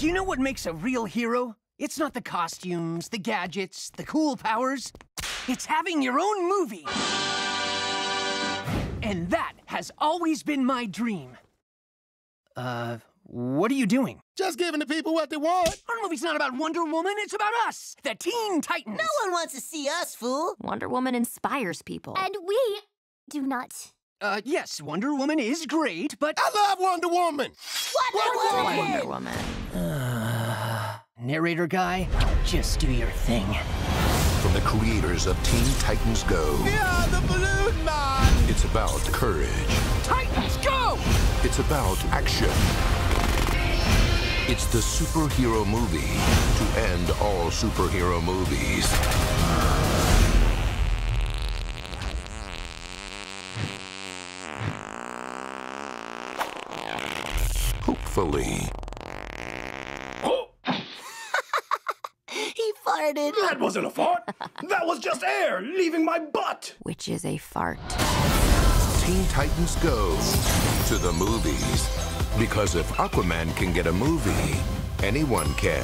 Do you know what makes a real hero? It's not the costumes, the gadgets, the cool powers. It's having your own movie. And that has always been my dream. Uh, what are you doing? Just giving the people what they want. Our movie's not about Wonder Woman, it's about us, the Teen Titans. No one wants to see us, fool. Wonder Woman inspires people. And we do not. Uh, yes, Wonder Woman is great, but... I love Wonder Woman. Wonder, Woman. Wonder Woman. Uh, narrator guy, just do your thing. From the creators of Teen Titans Go. Yeah, the balloon man. It's about courage. Titans, go! It's about action. It's the superhero movie to end all superhero movies. Hopefully. He farted. That wasn't a fart. that was just air leaving my butt. Which is a fart. Teen Titans Go to the movies. Because if Aquaman can get a movie, anyone can.